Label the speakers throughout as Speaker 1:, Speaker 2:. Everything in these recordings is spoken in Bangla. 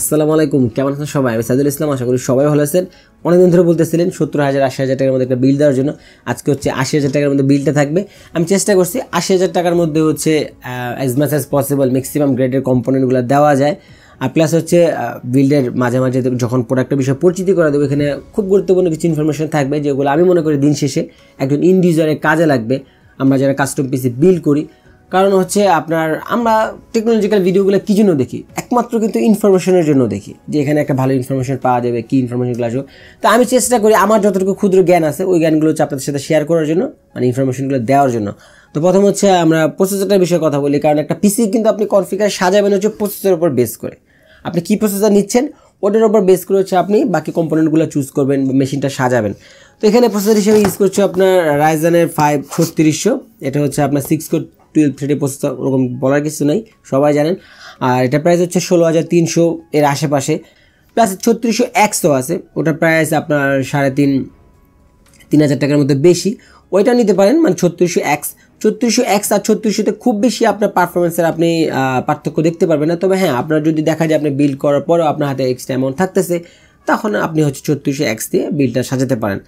Speaker 1: আসসালামু আলাইকুম, কেমন আছেন সবাই? আমি সাইদুল ইসলাম, আশা করি সবাই ভালো আছেন। অনেকদিন ধরে বলতেছিলেন, সত্তর হাজার, আশি হাজার টাকার মধ্যে একটা বিল দেওয়ার জন্য। আজকে হচ্ছে আশি হাজার টাকার মধ্যে বিলটা থাকবে। আমি চেষ্টা করছি আশি হাজার টাকার মধ্যে হচ্ছে as much as possible maximum গ্রেডের কম্পোনেন্টগুলো দেওয়া যায়। আর প্লাস হচ্ছে বিল্ডের মাঝে মাঝে যখন প্রোডাক্টের বিষয়ে পরিচিতি করা দেবো, এখানে খুব গুরুত্বপূর্ণ কিছু ইনফরমেশন থাকবে, যেগুলো আমি মনে করি দিন শেষে একজন ইন্ডিভিজুয়ালের কাজে লাগবে। আমরা যারা কাস্টম পিসি বিল করি কারণ হচ্ছে আপনার, আমরা টেকনোলজিক্যাল ভিডিওগুলো কী জন্য দেখি? একমাত্র কিন্তু ইনফরমেশনের জন্য দেখি যে এখানে একটা ভালো ইনফরমেশন পাওয়া যাবে, কী ইনফরমেশনগুলো আসবে তো আমি চেষ্টা করি আমার যতটুকু ক্ষুদ্র জ্ঞান আছে, ওই জ্ঞানগুলো হচ্ছে আপনাদের সাথে শেয়ার করার জন্য মানে ইনফরমেশনগুলো দেওয়ার জন্য। তো প্রথম হচ্ছে আমরা প্রসেসরটার বিষয়ে কথা বলি, কারণ একটা পিসি কিন্তু আপনি কনফিগার সাজাবেন হচ্ছে প্রসেসরের উপর বেস করে। আপনি কী প্রসেসর নিচ্ছেন, ওটার উপর বেস করে হচ্ছে আপনি বাকি কম্পোনেন্টগুলো চুজ করবেন মেশিনটা সাজাবেন। তো এখানে প্রসেসর হিসেবে ইউজ করছে আপনার রাইজানের ফাইভ ছত্রিশশো, এটা হচ্ছে আপনার six core twelve thread processor ওরকম বলার কিছু নেই, সবাই জানেন। আর এটা প্রাইস হচ্ছে ষোলো হাজার তিনশো এর আশেপাশে। প্লাস ছত্রিশশো একশো আছে, ওটার প্রাইস আপনার সাড়ে তিন তিন হাজার টাকার মধ্যে বেশি। ওইটা নিতে পারেন মানে ছত্রিশশো এক্স ছত্রিশশো এক্স আর ছত্রিশশোতে খুব বেশি আপনার পারফরমেন্সের আপনি পার্থক্য দেখতে পারবেন না। তবে হ্যাঁ আপনার যদি দেখা যায় আপনি বিল করার পরেও আপনার হাতে এক্সট্রা অ্যামাউন্ট থাকতেছে, তখন আপনি হচ্ছে ছত্রিশশো এক্স দিয়ে বিলটা সাজাতে পারেন।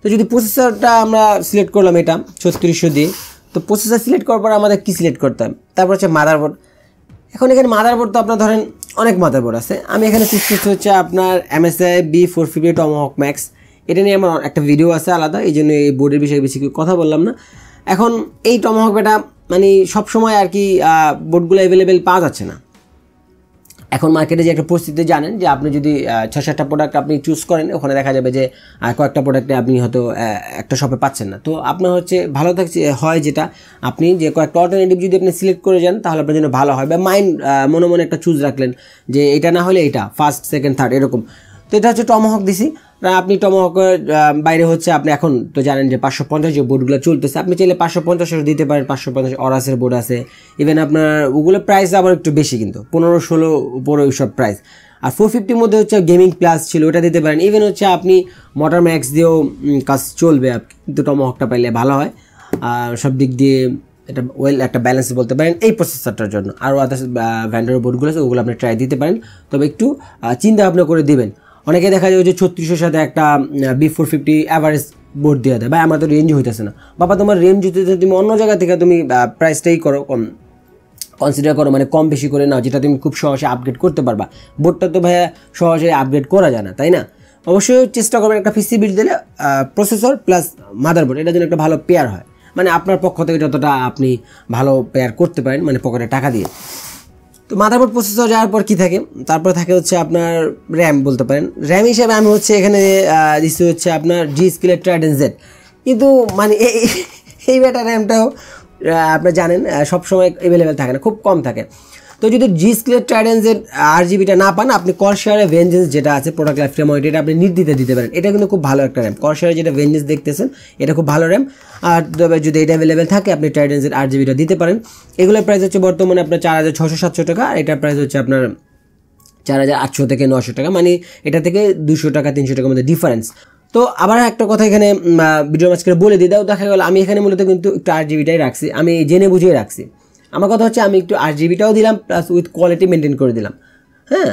Speaker 1: তো যদি প্রসেসরটা আমরা সিলেক্ট করলাম এটা, ছত্রিশশো দিয়ে তো প্রসেসর সিলেক্ট করার পর আমাদের কী সিলেক্ট করতে হবে তারপর হচ্ছে মাদার বোর্ড এখন এখানে মাদার বোর্ড তো আপনার ধরেন অনেক মাদার বোর্ড আছে। আমি এখানে চুজ করছি হচ্ছে আপনার MSI B four fifty Tomahawk max এটা নিয়ে আমার একটা ভিডিও আছে আলাদা, এই জন্য এই বোর্ডের বিষয়ে বেশি কথা বললাম না। এখন এই টমহক বেটা মানে সবসময় আর কি বোর্ডগুলো অ্যাভেলেবেল পাওয়া যাচ্ছে না। এখন মার্কেটে যে একটা পরিস্থিতি জানেন যে আপনি যদি ছ সাতটা প্রোডাক্ট আপনি চুজ করেন, ওখানে দেখা যাবে যে কয়েকটা প্রোডাক্টে আপনি হয়তো একটা শপে পাচ্ছেন না। তো আপনার হচ্ছে ভালো থাকছে হয় যেটা, আপনি যে কয়েকটা অল্টারনেটিভ যদি আপনি সিলেক্ট করে যান, তাহলে আপনার জন্য ভালো হয়। বা মাইন্ড মনে মনে একটা চুজ রাখলেন যে এটা না হলে এটা ফার্স্ট সেকেন্ড থার্ড এরকম। তো এটা হচ্ছে টমহক দিছি। আপনি টমহকের বাইরে হচ্ছে আপনি এখন তো জানেন যে পাঁচশো পঞ্চাশ যে বোর্ডগুলো চলতেছে, আপনি চাইলে পাঁচশো পঞ্চাশের দিতে পারেন, পাঁচশো পঞ্চাশ অরাসের বোর্ড আছে। ইভেন আপনার ওগুলো প্রাইস আবার একটু বেশি কিন্তু, পনেরো ষোলো উপরে ওইসব প্রাইস আর ফোর ফিফটির মধ্যে হচ্ছে গেমিং প্লাস ছিল, ওটা দিতে পারেন। ইভেন হচ্ছে আপনি মোটর ম্যাক্স দিয়েও কাজ চলবে কিন্তু টমহকটা পাইলে ভালো হয়। আর সব দিক দিয়ে এটা ওয়েল একটা ব্যালেন্স বলতে পারেন এই প্রসেসরটার জন্য। আরও আদার্স ভ্যান্ডার বোর্ডগুলো আছে, ওগুলো আপনি ট্রাই দিতে পারেন। তবে একটু চিন্তা ভাবনা করে দিবেন। অনেকে দেখা যায় যে ছত্রিশের সাথে একটা B four fifty average board দেওয়া দেয় বা আমার তো রেঞ্জ হইতেছে না। বাবা, তোমার রেঞ্জ যদি তুমি অন্য জায়গা থেকে তুমি প্রাইসটাই করো, কম কনসিডার করো মানে কম বেশি করে নাও, যেটা তুমি খুব সহজে আপগ্রেড করতে পারবা। বোর্ডটা তো ভাইয়া সহজে আপগ্রেড করা যায় না, তাই না? অবশ্যই চেষ্টা করবেন একটা পিসি বিল দিলে প্রসেসর প্লাস মাদারবোর্ড এটা যেন একটা ভালো পেয়ার হয়। মানে আপনার পক্ষ থেকে যতটা আপনি ভালো পেয়ার করতে পারেন মানে পকেটে টাকা দিয়ে। তো মাদারবোর্ড প্রসেসর যাওয়ার পর কী থাকে? তারপর থাকে হচ্ছে আপনার র্যাম বলতে পারেন। র্যাম হিসাবে আমি হচ্ছে এখানে দিচ্ছি হচ্ছে আপনার জি স্কিলের ট্রাইডেন জেড কিন্তু মানে এই এই ব্যাটা র্যামটাও আপনার জানেন সবসময় অ্যাভেলেবেল থাকে না, খুব কম থাকে। তো যদি জি স্কিলের ট্রাইডেন্সের আর জিবিটা না পান, আপনি করশেয়ারের ভেঞ্জেন্স যেটা আছে প্রোডাক্ট লাইফ টাইম এটা আপনি নির্দিতে দিতে পারেন। এটা কিন্তু খুব ভালো একটা র্যাম করশেয়ারে যেটা ভেঞ্জেন্স দেখতেছেন, এটা খুব ভালো র্যাম আর তবে যদি এটা অ্যাভেলেবেল থাকে, আপনি ট্রাইডেন্সের আর জিবিটা দিতে পারেন। এগুলোর প্রাইস হচ্ছে বর্তমানে আপনার চার হাজার ছশো সাতশো টাকা, আর এটার প্রাইস হচ্ছে আপনার চার হাজার আটশো থেকে নশো টাকা। মানে এটা থেকে দুশো টাকা, তিনশো টাকার মধ্যে ডিফারেন্স তো আবার একটা কথা এখানে ভিডিও মাঝখানে বলে দিই। দাও, দেখা গেল, আমি এখানে মূলত কিন্তু একটু আট জিবিটাই রাখছি। আমি জেনে বুঝিয়ে রাখছি। আমার কথা হচ্ছে আমি একটু আট জিবিটাও দিলাম প্লাস উইথ কোয়ালিটি মেনটেন করে দিলাম। হ্যাঁ?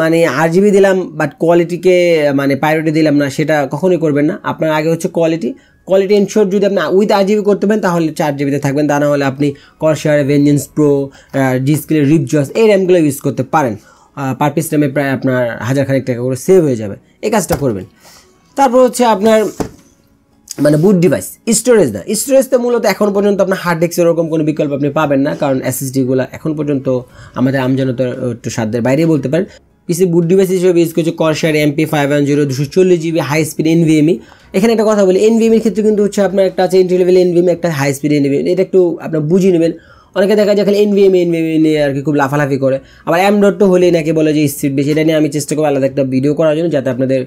Speaker 1: মানে আট জিবি দিলাম বাট কোয়ালিটিকে মানে প্রায়োরিটি দিলাম না, সেটা কখনোই করবেন না। আপনার আগে হচ্ছে কোয়ালিটি কোয়ালিটি এনশোর যদি আপনি উইথ আট জিবি করতে পারেন, তাহলে চার জিবিতে থাকবেন। তা না হলে আপনি করশিয়ার ভেঞ্জেন্স প্রো ডিসপ্লে রিপজস এই র্যামগুলো ইউজ করতে পারেন। পার পিস র্যামে প্রায় আপনার হাজার খানিক টাকা করে সেভ হয়ে যাবে। এই কাজটা করবেন। তারপর হচ্ছে আপনার মানে বুট ডিভাইস স্টোরেজ না স্টোরেজটা মূলত এখন পর্যন্ত আপনার হার্ড ডিস্কের ওরকম কোনো বিকল্প আপনি পাবেন না, কারণ এসএসডিগুলো এখন পর্যন্ত আমাদের আমজনত একটু সাধ্যের বাইরে বলতে পারেন। পিসি বুট ডিভাইস হিসেবে ইউজ করছে Corsair MP five one zero দুশো চল্লিশ জিবি হাই স্পিড এনভিএমই এখানে একটা কথা বলি এনভিএমের ক্ষেত্রে কিন্তু হচ্ছে আপনার একটা আছে এন্ট্রি লেভেল এনভিএমি একটা হাই স্পিড এনভিএম এটা একটু আপনার বুঝিয়ে নেবেন। অনেকে দেখা যায় খালি এনভিএম এনভিএম নিয়ে আর কি খুব লাফালাফি করে। আবার এম ডট হলেই নাকি বলে যে স্পিড বেশি, এটা নিয়ে আমি চেষ্টা করব আলাদা একটা ভিডিও করার জন্য, যাতে আপনাদের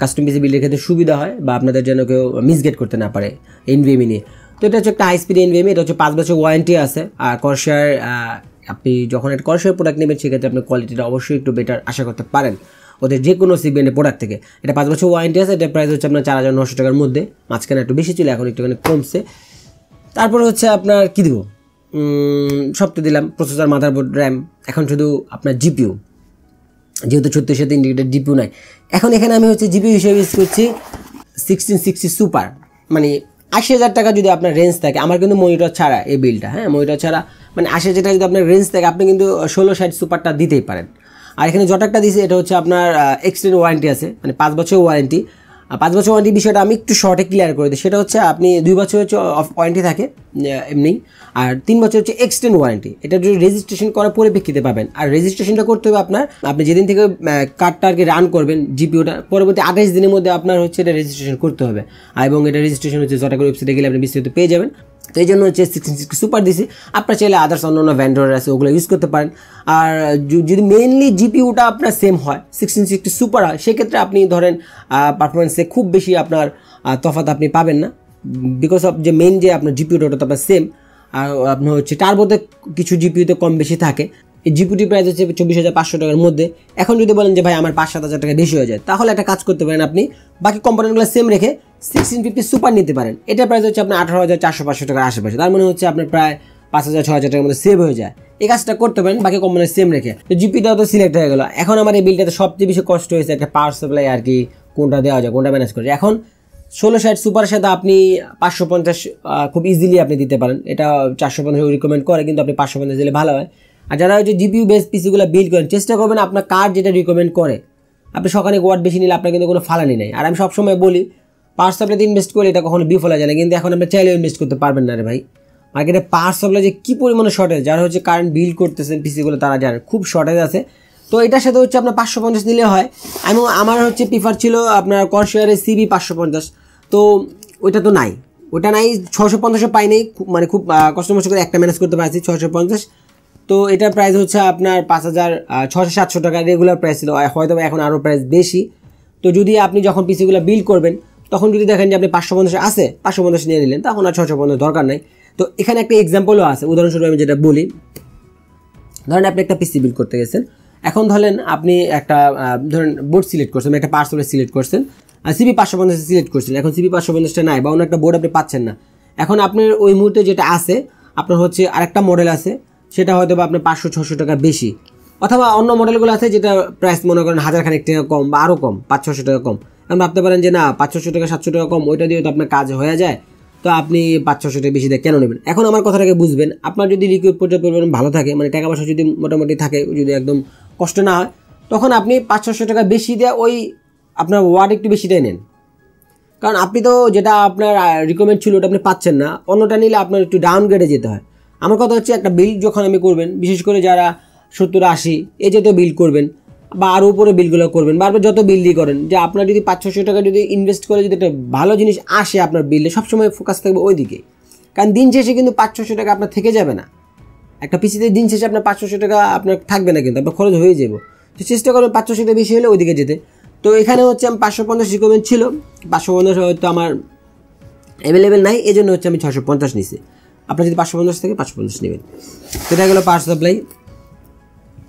Speaker 1: কাস্টম পিসি বিল্ডের ক্ষেত্রে সুবিধা হয় বা আপনাদের যেন কেউ মিসগেট করতে না পারে এনভিএমি নিয়ে। তো এটা হচ্ছে একটা হাই স্পিড এনভিএমি এটা হচ্ছে পাঁচ বছর ওয়ারেন্টি আছে। আর করশিয়ার আপনি যখন একটা করশিয়ার প্রোডাক্ট নেবেন, সেক্ষেত্রে আপনি কোয়ালিটিটা অবশ্যই একটু বেটার আশা করতে পারেন। ওদের যে কোনো সিগমেন্টের প্রোডাক্ট থেকে। এটা পাঁচ বছর ওয়ারেন্টি আছে এটা প্রাইস হচ্ছে আপনার চার হাজার নশো টাকার মধ্যে। মাঝখানে একটু বেশি ছিল, এখন একটুখানি কমছে। তারপরে হচ্ছে আপনার কী দেবো? সব তো দিলাম প্রসেসর মাদারবোর্ড র্যাম এখন শুধু আপনার জিপিউ যেহেতু ছত্রিশ সাথে ইন্ডিকেটার ডিপিউ নাই। এখন এখানে আমি হচ্ছে জিপিউ হিসেবে ইউজ করছি সিক্সটিন সিক্সটি সুপার মানে আশি হাজার টাকা যদি আপনার রেঞ্জ থাকে, আমার কিন্তু মনিটর ছাড়া এই বিলটা হ্যাঁ মনিটর ছাড়া মানে আশি হাজার টাকা যদি আপনার রেঞ্জ থাকে, আপনি কিন্তু ষোলো ষাট সুপারটা দিতেই পারেন। আর এখানে যটাকটা দিয়েছে, এটা হচ্ছে আপনার এক্সটেন্ড ওয়ারেন্টি আছে মানে পাঁচ বছর ওয়ারেন্টি পাঁচ বছর ওয়ারেন্টি বিষয়টা আমি একটু শর্টে ক্লিয়ার করে দিই। সেটা হচ্ছে আপনি দুই বছর হচ্ছে অফ ওয়ারেন্টি থাকে এমনি। আর তিন বছর হচ্ছে এক্সটেন্ড ওয়ারেন্টি এটা যদি রেজিস্ট্রেশন করার পরিপ্রেক্ষিতে পাবেন। আর রেজিস্ট্রেশনটা করতে হবে আপনার, আপনি যেদিন থেকে কার্ডটা আর কি রান করবেন জিপিওটা পরবর্তী আঠাইশ দিনের মধ্যে আপনার হচ্ছে এটা রেজিস্ট্রেশন করতে হবে। এবং এটা রেজিস্ট্রেশন হচ্ছে জটাকর ওয়েবসাইটে গেলে আপনি বিস্তারিত পেয়ে যাবেন। তো এই জন্য হচ্ছে সিক্সটিন সিক্স সুপার দিছি আপনার চাইলে আদার্স অন্য অন্য ভ্যান্ডর আছে, ওগুলো ইউজ করতে পারেন। আর যদি মেইনলি জিপিউটা আপনার সেম হয় সিক্সটিন সিক্সটি সুপার হয়, সেক্ষেত্রে আপনি ধরেন পারফরমেন্সে খুব বেশি আপনার তফাত আপনি পাবেন না। বিকজ অফ যে মেইন যে আপনার জিপিউটা ওটা তো আপনার সেম আর আপনার হচ্ছে টার্বোতে কিছু জিপিউতে কম বেশি থাকে। এই জিপিটি প্রাইস হচ্ছে চব্বিশ হাজার পাঁচশো টাকার মধ্যে। এখন যদি বলেন যে, ভাই, আমার পাঁচ সাত হাজার টাকা বেশি হয়ে যায় তাহলে একটা কাজ করতে পারেন আপনি। বাকি কম্পোনেন্টগুলো সেম রেখে সিক্সটিন ফিফটি সুপার নিতে পারেন। এটা প্রাইস হচ্ছে আপনার আঠারো হাজার চারশো পাঁচশো টাকার আশেপাশে। তার মানে হচ্ছে আপনার প্রায় পাঁচ হাজার ছ হাজার টাকার মধ্যে সেভ হয়ে যায়। এই কাজটা করতে পারেন, বাকি কোম্পানির সেম রেখে। তো জিপিটাও তো সিলেক্ট হয়ে গেলো। এখন আমার এই বিলটাতে সবচেয়ে বেশি কষ্ট হয়েছে একটা পাওয়ার সাপ্লাই আর কি, কোনটা দেওয়া যায়, কোনটা ম্যানেজ করে এখন ষোলো ষাট সুপার সাথে আপনি পাঁচশো পঞ্চাশ খুব ইজিলি আপনি দিতে পারেন। এটা চারশো পঞ্চাশ রিকমেন্ড করে, কিন্তু আপনি পাঁচশো পঞ্চাশ দিলে ভালো হয়। আর যারা হচ্ছে জিপিউ বেস পিসিগুলো বিল্ড করেন, চেষ্টা করবেন আপনার কার যেটা রিকমেন্ড করে। আপনি সকালে ওয়ার্ড বেশি নিলে আপনার কিন্তু কোনো ফালানি নেই। আর আমি সবসময় বলি পাওয়ার সাপ্লাইতে ইনভেস্ট করলে এটা কখনো বিফলে যায় না। কিন্তু এখন আপনি চাইলেও ইনভেস্ট করতে পারবেন না রে ভাই। মার্কেটে পাওয়ার সাপ্লাই যে কী পরিমাণে শর্টেজ যারা হচ্ছে কারেন্ট বিল করতেছেন পিসিগুলো তারা জানেন খুব শর্টেজ আছে। তো এটার সাথে হচ্ছে আপনার পাঁচশো পঞ্চাশ নিলে হয়। আমি, আমার হচ্ছে প্রিফার ছিল আপনার করশেয়ারের সিবি পাঁচশো পঞ্চাশ। তো ওইটা তো নাই। ওটা নাই ছশো পঞ্চাশও পাইনি। মানে খুব কষ্ট মষ্ট করে একটা ম্যানেজ করতে পারছি ছশো পঞ্চাশ। তো এটার প্রাইস হচ্ছে আপনার পাঁচ হাজার ছশো সাতশো টাকা রেগুলার প্রাইস ছিল। হয়তো এখন আরও প্রাইস বেশি। তো যদি আপনি যখন পিসিগুলো বিল করবেন, তখন যদি দেখেন যে আপনি পাঁচশো পঞ্চাশ আছে, পাঁচশো পঞ্চাশ নিয়ে নিলেন, তখন আর ছশো পঞ্চাশ দরকার নাই। তো এখানে একটা এক্সাম্পলও আছে। উদাহরণস্বরূপ আমি যেটা বলি, ধরেন আপনি একটা পিসি বিল করতে গেছেন। এখন ধরেন আপনি একটা ধরেন বোর্ড সিলেক্ট করছেন একটা পার্সোল সিলেক্ট করছেন। আর সিপি পাঁচশো পঞ্চাশ সিলেক্ট করছেন। এখন সিপি পাঁচশো পঞ্চাশটা নাই বা অন্য একটা বোর্ড আপনি পাচ্ছেন না। এখন আপনার ওই মুহূর্তে যেটা আছে, আপনার হচ্ছে আরেকটা মডেল আছে। সেটা হয়তো বা আপনার পাঁচশো, ছশো টাকা বেশি। অথবা অন্য মডেলগুলো আছে যেটা প্রাইস মনে করেন হাজার খানিক টাকা কম বা আরও কম, পাঁচ, ছশো টাকা কম। এখন ভাবতে পারেন যে, না, পাঁচ, ছশো টাকা, সাতশো টাকা কম, ওইটা দিয়ে তো আপনার কাজ হয়ে যায়। তো আপনি পাঁচ, ছশো টাকা বেশি দেয় কেন নেবেন? এখন আমার কথাটাকে বুঝবেন, আপনার যদি লিকুইড পর্যাপ্ত পরিমাণ ভালো থাকে মানে টাকা পয়সা যদি মোটামুটি থাকে, যদি একদম কষ্ট না হয়, তখন আপনি পাঁচ, ছশো টাকা বেশি দেয় ওই আপনার ওয়ার্ড একটু বেশিটাই নেন। কারণ আপনি তো যেটা আপনার রিকমেন্ড ছিল ওটা আপনি পাচ্ছেন না, অন্যটা নিলে আপনার একটু ডাউনগ্রেডে যেতে হয়। আমার কথা হচ্ছে একটা বিল যখন আমি করবেন, বিশেষ করে যারা সত্তর আশি এই জাতীয় বিল করবেন বা আরও উপরে বিলগুলো করবেন, বারবার যত বিল দিয়ে করেন, যে আপনার যদি পাঁচ ছশো টাকা যদি ইনভেস্ট করে যদি একটা ভালো জিনিস আসে আপনার বিলে সবসময় ফোকাস থাকবে ওই দিকে কারণ দিন শেষে কিন্তু পাঁচ ছশো টাকা আপনার থেকে যাবে না। একটা পিসিতে দিন শেষে আপনার পাঁচ ছশো টাকা আপনার থাকবে না কিন্তু, আপনার খরচ হয়ে যাবে। তো চেষ্টা করবেন পাঁচ ছশো টাকা বেশি হলে ওইদিকে যেতে। তো এখানে হচ্ছে আমি পাঁচশো পঞ্চাশ রিকমেন্ড ছিল, পাঁচশো পঞ্চাশ হয়তো আমার অ্যাভেলেবেল নাই এই জন্য হচ্ছে আমি ছশো পঞ্চাশ নিছি। আপনার যদি পাঁচশো পঞ্চাশ থেকে পাঁচশো পঞ্চাশ নেবেন। সেটা গেলো পাওয়ার সাপ্লাই।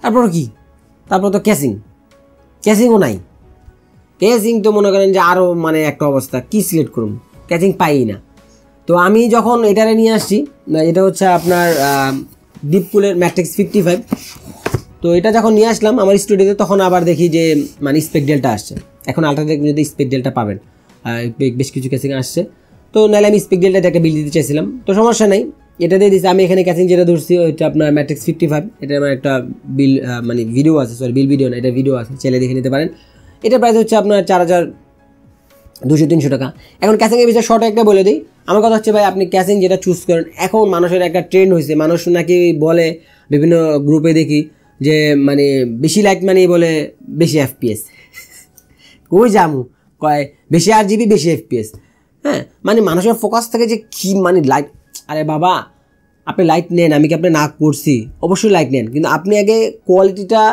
Speaker 1: তারপর কি? তারপর তো ক্যাসিং ক্যাসিংও নাই। ক্যাসিং তো মনে করেন যে আরও মানে একটা অবস্থা। কী সিলেক্ট করুন ক্যাচিং পাই না। তো আমি যখন এটারে নিয়ে আসছি এটা হচ্ছে আপনার ডিপকুলের ম্যাট্রিক্স ফিফটি ফাইভ তো এটা যখন নিয়ে আসলাম আমার স্টুডিওতে তখন আবার দেখি যে মানে স্পেক ডেলটা আসছে। এখন আলট্রাটেক যদি স্পেক ডেলটা পাবেন বেশ কিছু ক্যাসিং আসছে। তো নাহলে আমি স্পেক ডেলটা একটা বিল দিতে চাইছিলাম। তো সমস্যা নাই, এটা দিয়ে দিচ্ছি আমি এখানে ক্যাচিং যেটা ধরছি, ওইটা আপনার ম্যাট্রিক্স ফিফটি ফাইভ এটা আমার একটা বিল মানে ভিডিও আছে সরি বিল ভিডিও না, এটা ভিডিও আছে ছেলে দেখে নিতে পারেন। এটা প্রাইস হচ্ছে আপনার চার হাজার দুশো তিনশো টাকা। এখন ক্যাচিংয়ের বিষয়ে শর্ট একটা বলে দিই। আমার কথা হচ্ছে ভাই, আপনি ক্যাচিং যেটা চুজ করেন, এখন মানুষের একটা ট্রেন্ড হয়েছে। মানুষ নাকি বলে, বিভিন্ন গ্রুপে দেখি, যে মানে বেশি লাইক মানে বলে বেশি এফপিএস কই যামু কয়, বেশি আর জিবি বেশি এফপিএস হ্যাঁ মানে মানুষের ফোকাস থাকে যে কি মানে লাইট আরে বাবা, আপনি লাইট নেন, আমি কি আপনি না করছি অবশ্যই লাইট নেন, কিন্তু আপনি আগে কোয়ালিটিটা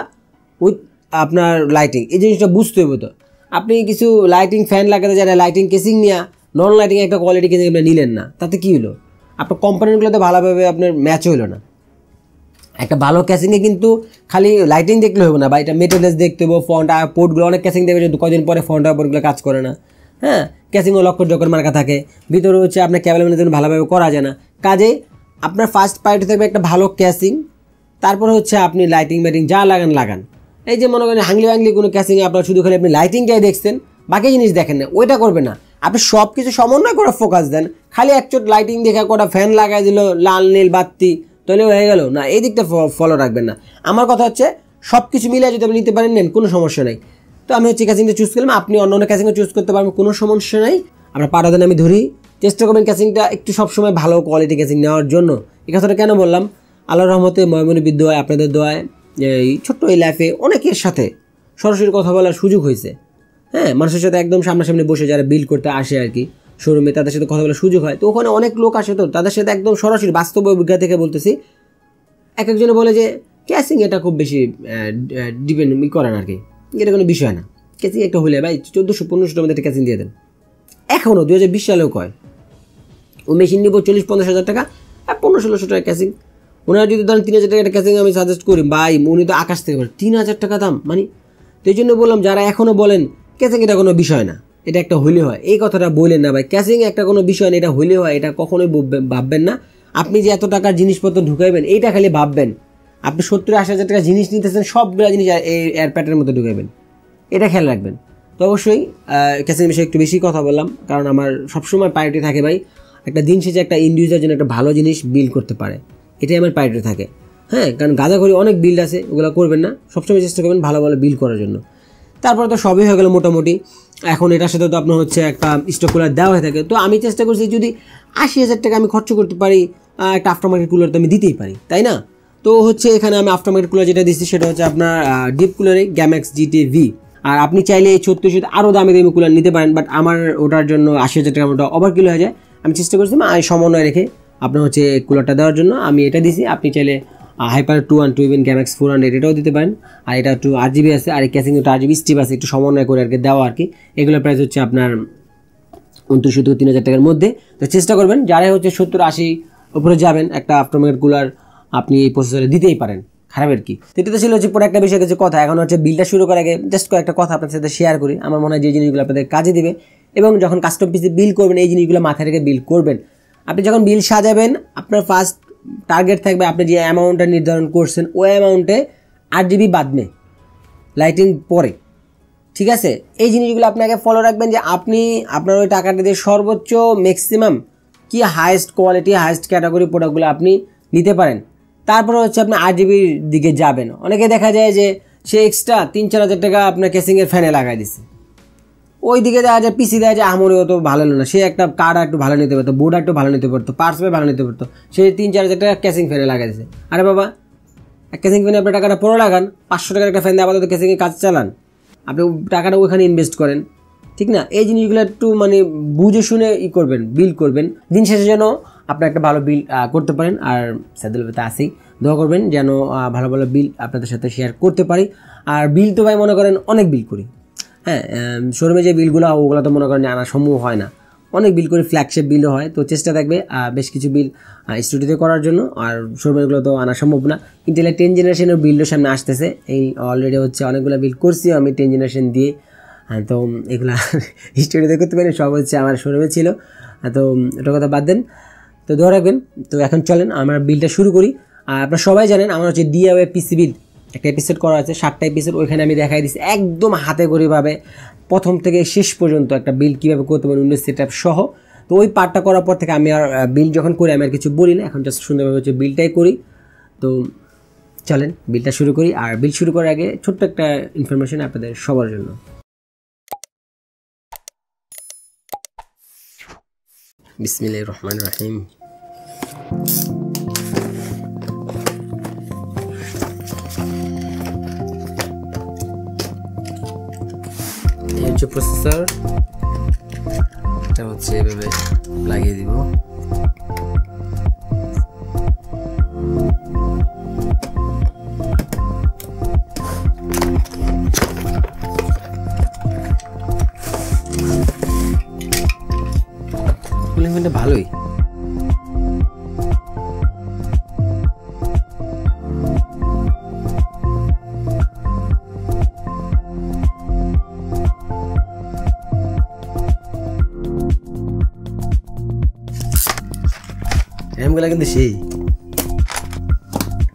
Speaker 1: উইথ আপনার লাইটিং এই জিনিসটা বুঝতে হবে তো। আপনি কিছু লাইটিং ফ্যান লাগাতে যারা লাইটিং কেসিং নিয়ে নন লাইটিং একটা কোয়ালিটি কিনে আপনি নিলেন না, তাতে কী হলো? আপনার কোম্পানিগুলোতে ভালোভাবে আপনার ম্যাচ হইল না। একটা ভালো ক্যাসিংয়ে কিন্তু খালি লাইটিং দেখলে হবে না, বা এটা মেটেরিয়ালস দেখতে হবে ফন্ট আর পোর্টগুলো অনেক ক্যাসিং দেখবে যে কদিন পরে ফন্ট আর পোর্টগুলো কাজ করে না। হ্যাঁ ক্যাসিংও লক্ষ জকর মার্কা থাকে, ভিতরে হচ্ছে আপনার ক্যাবেল ম্যানেজমেন্ট ভালোভাবে করা যায় না। কাজে আপনার ফার্স্ট পার্টি থাকবে একটা ভালো ক্যাসিং তারপর হচ্ছে আপনি লাইটিং মাইটিং যা লাগান লাগান। এই যে মনে করেন হাংলি হাংলি কোনো ক্যাসিংয়ে আপনার শুধু খালি আপনি লাইটিংটাই দেখছেন, বাকি জিনিস দেখেন না, ওইটা করবেন না। আপনি সব কিছু সমন্বয় করে ফোকাস দেন, খালি একচোট লাইটিং দেখে কটা ফ্যান লাগাই দিল, লাল, নীল, বাত্তি, তাহলে হয়ে গেল। না, এই দিকটা ফলো রাখবেন না। আমার কথা হচ্ছে সব কিছু মিলে যদি আপনি নিতে পারেন, নেন, কোনো সমস্যা নেই। তো আমি হচ্ছে ক্যাসিংটা চুজ করলাম। আপনি অন্য অন্য ক্যাসিংটা চুজ করতে পারবেন, কোনো সমস্যা নেই। আমরা পাটাদেন আমি ধরি। চেষ্টা করবেন ক্যাসিংটা একটু সবসময় ভালো কোয়ালিটি ক্যাসিং নেওয়ার জন্য। এই কথাটা কেন বললাম? আল্লাহ রহমতে ময়মনি বিদ্যায় আপনাদের দোয়ায়, এই ছোট্ট এই লাইফে অনেকের সাথে সরাসরি কথা বলার সুযোগ হয়েছে। হ্যাঁ মানুষের সাথে একদম সামনাসামনি বসে যারা বিল করতে আসে আর কি শোরুমে তাদের সাথে কথা বলার সুযোগ হয়। তো ওখানে অনেক লোক আসে তো, তাদের সাথে একদম সরাসরি বাস্তব অভিজ্ঞতা থেকে বলতেছি, এক একজনে বলে যে ক্যাসিং এটা খুব বেশি ডিপেন্ড করে না আর কি। এটা কোনো বিষয় না। ক্যাসিং একটা হলে ভাই চোদ্দোশো পনেরোশোটার মধ্যে একটা ক্যাসিং দিয়ে দেন। এখনও দু হাজার বিশ সালেও কয়, ও মেশিন নিব চল্লিশ, পঞ্চাশ হাজার টাকা আর পনেরো ষোলোশো টাকা ক্যাসিং ওনারা যদি ধরেন তিন হাজার টাকা একটা ক্যাসিং আমি সাজেস্ট করি, ভাই, উনি তো আকাশ থেকে বলেন তিন হাজার টাকা দাম মানে? তো এই জন্য বললাম, যারা এখনও বলেন ক্যাসিং এটা কোনো বিষয় না, এটা একটা হইলে হয়। এই কথাটা বললেন না ভাই ক্যাসিং একটা কোনো বিষয় না, এটা হইলে হয়, এটা কখনোই ভাববেন না। আপনি যে এত টাকার জিনিসপত্র ঢুকাইবেন, এইটা খালি ভাববেন। আপনি সত্তর আশি হাজার টাকা জিনিস নিতেছেন, সবগুলো জিনিস এই এয়ারপ্যাটের মধ্যে ঢুকাইবেন। এটা খেয়াল রাখবেন। তো অবশ্যই ক্যাসিং বিষয়ে একটু বেশি কথা বললাম, কারণ আমার সবসময় প্রায়োরিটি থাকে ভাই, একটা দিন শেষে একটা ইন্ডিভিজুয়াল জন্য একটা ভালো জিনিস বিল করতে পারে। এটাই আমার প্রায়োরিটি থাকে। হ্যাঁ কারণ গাঁদা করে অনেক বিল্ড আছে, ওগুলো করবেন না, সবসময় চেষ্টা করবেন ভালো ভালো বিল করার জন্য। তারপরে তো সবই হয়ে গেল মোটামুটি। এখন এটার সাথে তো আপনার হচ্ছে একটা স্টক কুলার দেওয়া হয়ে থাকে। তো আমি চেষ্টা করছি যদি আশি হাজার টাকা আমি খরচ করতে পারি একটা আফটার মার্কেট কুলার তো আমি দিতেই পারি, তাই না? তো হচ্ছে এখানে আমি আফটার মার্কেট কুলার যেটা দিচ্ছি সেটা হচ্ছে আপনার ডিপ কুলারে গ্যাম্যাক্স জিটি ভি আর আপনি চাইলে এই ছত্রিশ আরও দামি দামি কুলার নিতে পারেন বাট আমার ওটার জন্য আশি হাজার টাকা মতো ওভার কিলো হয়ে যায়। আমি চেষ্টা করছিলাম আমি সমন্বয় রেখে আপনার হচ্ছে কুলারটা দেওয়ার জন্য। আমি এটা দিছি আপনি চাইলে hyper two one two even Gammaxx four hundred এটাও দিতে পারেন। আর এটা একটু আট জিবি আছে, আর ক্যাসিং একটু আট জিবি স্টিপ আছে, একটু সমন্বয় করে আর কি দেওয়া আর কি এগুলোর প্রাইস হচ্ছে আপনার উনত্রিশ থেকে তিন হাজার টাকার মধ্যে। তো চেষ্টা করবেন, যারাই হচ্ছে সত্তর আশি উপরে যাবেন একটা আফটারমার্কেট কুলার আপনি এই প্রসেসরে দিতেই পারেন। খারাপের কি? এটাতে ছিল হচ্ছে পরে একটা বিষয় কিছু কথা, এখন হচ্ছে বিলটা শুরু করার আগে জাস্ট কয়েকটা কথা আপনার সাথে শেয়ার করি। আমার মনে হয় যে জিনিসগুলো আপনাদের কাজে দেবে এবং যখন কাস্টম পিসে বিল করবেন, এই জিনিসগুলো মাথায় রেখে বিল করবেন। আপনি যখন বিল সাজাবেন, আপনার ফার্স্ট টার্গেট থাকবে আপনি যে অ্যামাউন্টটা নির্ধারণ করছেন, ওই অ্যামাউন্টে আট জিবি বাদমে লাইটিং পরে। ঠিক আছে? এই জিনিসগুলো আপনাকে ফলো রাখবেন যে আপনি আপনার ওই টাকাটা দিয়ে সর্বোচ্চ ম্যাক্সিমাম কি হায়েস্ট কোয়ালিটি হায়েস্ট ক্যাটাগরি প্রোডাক্টগুলো আপনি নিতে পারেন। তারপরে হচ্ছে আপনি আট জিবির দিকে যাবেন। অনেকে দেখা যায় যে সে এক্সট্রা তিন, চার হাজার টাকা আপনার কেসিংয়ের ফ্যানে লাগাই দিছে। ওই দিকে দেখা যায় পিসি দেওয়া যায় আমরে অত ভালো না। সে একটা কার্ড একটু ভালো নিতে পারতো বোর্ড একটু ভালো নিতে পারতো পার্স ভালো নিতে পারতো। সে তিন, চার হাজার টাকা ক্যাসিং ফ্যানে লাগাই দিছে। আরে বাবা ক্যাসিং ফ্যানে আপনার টাকাটা পরে লাগান, পাঁচশো টাকার একটা ফ্যান দিয়ে আপাতত ক্যাসিংয়ে কাজ চালান। আপনি টাকাটা ওইখানে ইনভেস্ট করেন। ঠিক না? এই জিনিসগুলো একটু মানে বুঝে শুনে ই করবেন বিল করবেন। দিন শেষে যেন আপনি একটা ভালো বিল করতে পারেন। আর সাদুল তো আসেই দোয়া করবেন যেন ভালো ভালো বিল আপনাদের সাথে শেয়ার করতে পারি। আর বিল তো ভাই মনে করেন অনেক বিল করি। হ্যাঁ শোরুমে যে বিলগুলো, ওগুলো তো মনে করেন আনা সম্ভব হয় না। অনেক বিল করে ফ্ল্যাগশিপ বিলও হয়। তো চেষ্টা থাকবে বেশ কিছু বিল স্টুডিওতে করার জন্য। আর শোরুমেগুলো তো আনা সম্ভব না। ইন্টেলের টেন জেনারেশনের বিলও সামনে আসতেছে। এই অলরেডি হচ্ছে অনেকগুলো বিল করছি আমি টেন জেনারেশন দিয়ে। তো, এগুলো স্টুডিওতে করতে পারি, সব হচ্ছে আমার শোরুমে ছিল। তো ওটা কথা বাদ দেন। তো ধরে রাখবেন, তো এখন চলেন, আমরা বিলটা শুরু করি। আর আপনারা সবাই জানেন, আমার হচ্ছে ডিআইওয়ে পিসি বিল একটা এপিসোড করা আছে, সাতটা এপিসোড ওইখানে আমি দেখাই দিচ্ছি একদম হাতে গড়িভাবে প্রথম থেকে শেষ পর্যন্ত একটা বিল কীভাবে করতে পারেন উইন্ডোজ সেট সহ। তো ওই পার্টটা করার পর থেকে আমি আর বিল যখন করি, আমি আর কিছু বলি না, এখন জাস্ট সুন্দরভাবে হচ্ছে বিলটাই করি। তো চলেন বিলটা শুরু করি। আর বিল শুরু করার আগে ছোট্ট একটা ইনফরমেশন আপনাদের সবার জন্য। বিসমিল্লাহির রহমানির রহিম। হচ্ছে প্রসেসর এটা হচ্ছে এভাবে লাগিয়ে দিব কিন্তু সেই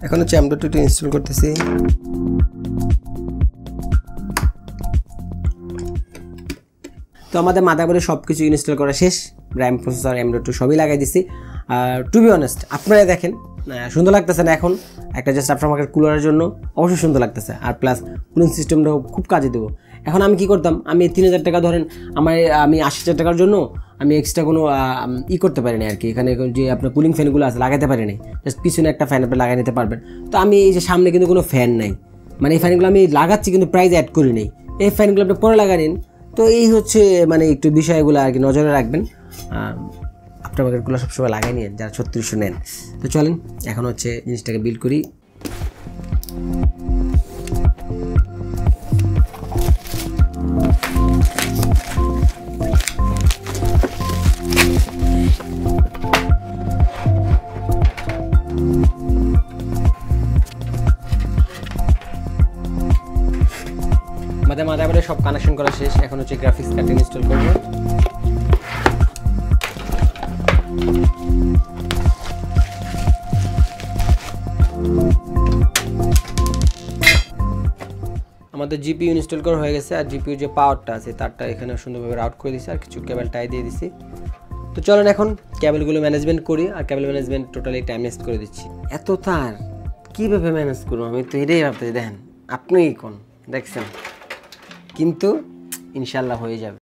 Speaker 1: এখন হচ্ছে আমরা টুটি ইনস্টল করতেছি। তো আমাদের মাদারবোর্ডে সব কিছু ইনস্টল করা শেষ। র্যাম প্রসেসর এমডো টু সবই লাগাই দিছি। আর টু বি অনেস্ট আপনারা দেখেন সুন্দর লাগতেছে না এখন? একটা জাস্ট আপনার মার্কেট কুলারের জন্য অবশ্যই সুন্দর লাগতেছে। আর প্লাস কুলিং সিস্টেমটাও খুব কাজে দেবো। এখন আমি কি করতাম? আমি তিন হাজার টাকা ধরেন, আমার, আমি আশি হাজার টাকার জন্য আমি এক্সট্রা কোনো ই করতে পারিনি আর কি। এখানে যে আপনার কুলিং ফ্যানগুলো আছে লাগাতে পারিনি। জাস্ট পিছনে একটা ফ্যান আপনি লাগাই নিতে পারবেন। তো আমি এই যে সামনে কিন্তু কোনো ফ্যান নাই। মানে এই ফ্যানগুলো আমি লাগাচ্ছি কিন্তু প্রাইস অ্যাড করি নেই। এই ফ্যানগুলো আপনি পরে লাগা নিন তো এই হচ্ছে মানে একটু বিষয়গুলো আর কি, নজরে রাখবেন। আফটার মার্কেটগুলো সবসময় লাগাই নিন যারা ছত্রিশশো নেন। তো চলেন, এখন হচ্ছে জিনিসটাকে বিল করি। আমাদের জিপিইউ ইনস্টল করা হয়ে গেছে আর জিপিউর যে পাওয়ারটা আছে তারটা এখানে সুন্দরভাবে রাউট করে দিছি আর কিছু ক্যাবেল টাই দিয়ে দিছি তো চলেন এখন কেবলগুলো ম্যানেজমেন্ট করি আর cable management totally time waste করে দিচ্ছি। এত তার, কীভাবে ম্যানেজ করব? আমি তো এটাই ভাবতেছি, দেখেন আপনিই কোন? দেখছেন? কিন্তু ইনশাল্লাহ হয়ে যাবে।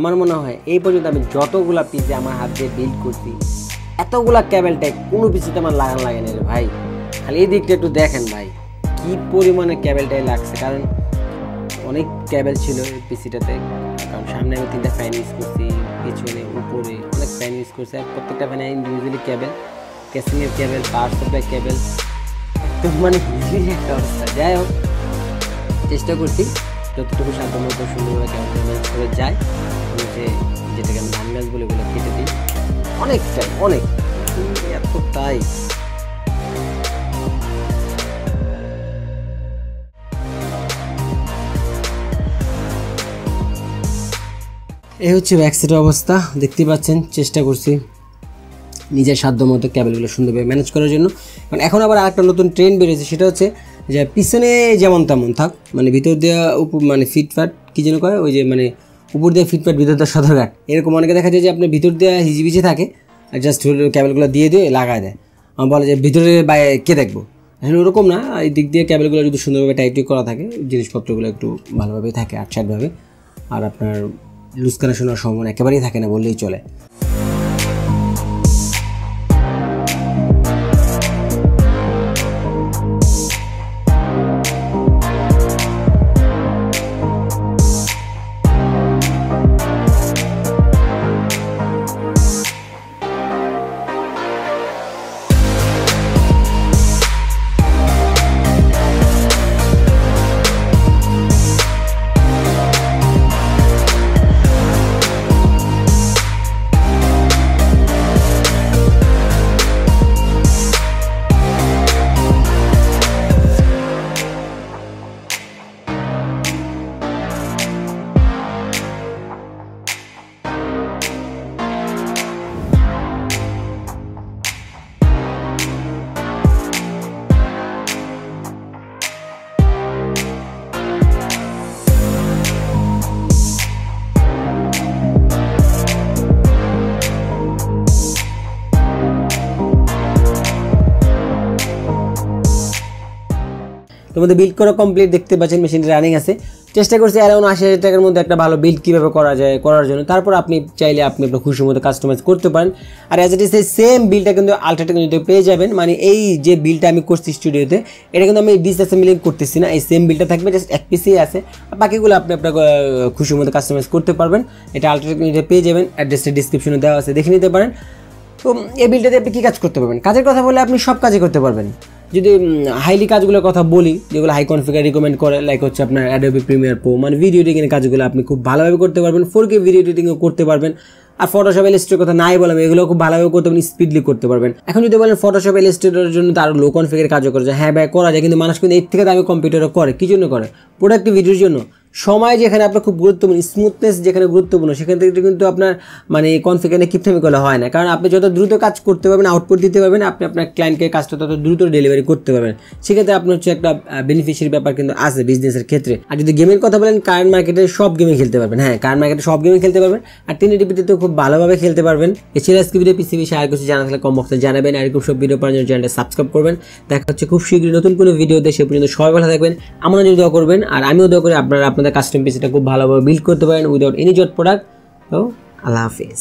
Speaker 1: আমার মনে হয় এই পর্যন্ত আমি যতগুলা পিসে আমার হাত দিয়ে বিল্ড করছি, এতগুলা ক্যাবেল টাইপ কোনো পিসিতে আমার লাগান লাগে না ভাই। খালি এই দিকটা একটু দেখেন ভাই, কি পরিমাণে ক্যাবেলটাই লাগছে, কারণ অনেক ক্যাবেল ছিল পিসিটাতে কারণ সামনে আমি তিনটা ফ্যান ইউজ করছি, পিছনে, উপরে, অনেক ফ্যান ইউজ করছি, আর প্রত্যেকটা ফ্যানে ইন্ডিভিজুয়ালি ক্যাবেল ক্যাসিংয়ের ক্যাবেল পাওয়ার সাপ্লাই ক্যাবেল তো মানে একটা অবস্থা। যাই হোক, চেষ্টা করছি, যতটুকু সাধ্য মতো সুন্দরভাবে ক্যামেরা করে যায়। আমি যে যেটাকে আমি ধান বলে ওগুলো কেটে দিই। অনেকটাই অনেক। এতটাই এই হচ্ছে ব্যাকসাইডের অবস্থা দেখতে পাচ্ছেন, চেষ্টা করছি নিজের সাধ্য মতো ক্যাবেলগুলো সুন্দরভাবে ম্যানেজ করার জন্য। কারণ এখন আবার আরেকটা নতুন ট্রেন্ড বেরিয়েছে, সেটা হচ্ছে যে পিছনে যেমন তেমন থাক মানে ভিতর দেওয়া উপ মানে ফিটফাট কী যেন কয়, ওই যে মানে উপর দিয়ে ফিটপ্যাট ভিতর দিয়ে সদরঘাট এরকম অনেকে দেখা যায় যে আপনার ভিতর দিয়ে হিজিবিজি থাকে আর জাস্ট ক্যাবেলগুলো দিয়ে দিয়ে লাগায় দেয়। আমার বলে যে ভিতরে বাইরে কে দেখব? আসলে ওরকম না এই দিক দিয়ে ক্যাবেলগুলো যদি সুন্দরভাবে টাইপটি করা থাকে, জিনিসপত্রগুলো একটু ভালোভাবেই থাকে আটসাটভাবে আর আপনার লুজ কানেকশন হওয়ার সম্ভাবনা একেবারেই থাকে না, বললেই চলে। তোমাদের বিল্ড করা কমপ্লিট দেখতে পাচ্ছেন মেশিনটি রানিং আছে। চেষ্টা করছি অ্যারাউন্ড আশি হাজার টাকার মধ্যে একটা ভালো বিল্ড কীভাবে করা যায়, করার জন্য। তারপর আপনি চাইলে আপনি আপনার খুশির মতো কাস্টমাইজ করতে পারেন। আর অ্যাজ ইট ইস সেম বিলটা কিন্তু আলট্রাটেক কিন্তু পেয়ে যাবেন। মানে এই যে বিলটা আমি করছি স্টুডিওতে এটা কিন্তু আমি ডিসঅ্যাসেম্বলিং করতেছি না। এই সেম বিলটা থাকবে জাস্ট এক পিসেই আছে। বাকিগুলো আপনি আপনার খুশির মতো কাস্টমাইজ করতে পারবেন। এটা আলট্রাটেক পেয়ে যাবেন। অ্যাড্রেসটা ডিসক্রিপশনে দেওয়া আছে, দেখে নিতে পারেন। তো এই বিলটাতে আপনি কী কাজ করতে পারবেন? কাজের কথা বলে আপনি সব কাজই করতে পারবেন। যদি হাইলি কাজগুলোর কথা বলি, যেগুলো হাই কনফিগার রিকমেন্ড করে লাইক হচ্ছে আপনার অ্যাডোবি প্রিমিয়ার প্রো মানে ভিডিও এডিটিংয়ের কাজগুলো আপনি খুব ভালোভাবে করতে পারবেন ফোর কে ভিডিও এডিটিংও করতে পারবেন। আর ফটোশপ এলিস্টের কথা নাই বললাম এগুলো খুব ভালোভাবে করতে পারবেন স্পিডলি করতে পারবেন। এখন যদি বলেন ফটোশপ এলিস্টের জন্য তার লো কনফিগার কাজও করে যায়। হ্যাঁ ভাই, করা যায়, কিন্তু মানুষ কিন্তু এর থেকে দামি কম্পিউটারও করে। কী জন্য করে? প্রোডাক্টিভিটির জন্য। সময় যেখানে আপনার খুব গুরুত্বপূর্ণ স্মুথনেস যেখানে গুরুত্বপূর্ণ, সেখান থেকে কিন্তু আপনার মানে কনফিগারে কিপটামি করলে হয় না। কারণ আপনি যত দ্রুত কাজ করতে পারবেন আউটপুট দিতে পারবেন, আপনি আপনার ক্লায়েন্টকে কাজটা তত দ্রুত ডেলিভারি করতে পারবেন। সেক্ষেত্রে আপনার হচ্ছে একটা বেনিফিশিয়ারি ব্যাপার কিন্তু আছে বিজনেসের ক্ষেত্রে। আর যদি গেমের কথা বলেন কারেন্ট মার্কেটে সব গেমে খেলতে পারবেন। হ্যাঁ কারেন্ট মার্কেটে সব গেমে খেলতে পারবেন। আর টেন এডিপিটিতে খুব ভালোভাবে খেলতে পারবেন। এছাড়া আজকে ভিডিও পিসি বিষয়ে আর কিছু জানা থাকলে কম বক্সে জানাবেন। আর এরকম সব ভিডিও পাওয়ার জন্য চ্যানেলটা সাবস্ক্রাইব করবেন। দেখা হচ্ছে খুব শীঘ্রই নতুন কোনো ভিডিও সে পর্যন্ত সবাই ভালো থাকবেন। আমরা যদি দোয়া করবেন। আর আমিও দোয়া করি আপনারা আপনাদের কাস্টম পিসিটা খুব ভালোভাবে বিল্ড করতে পারেন উইদাউট এনি জট প্রোডাক্ট তো আল্লাহ হাফিজ।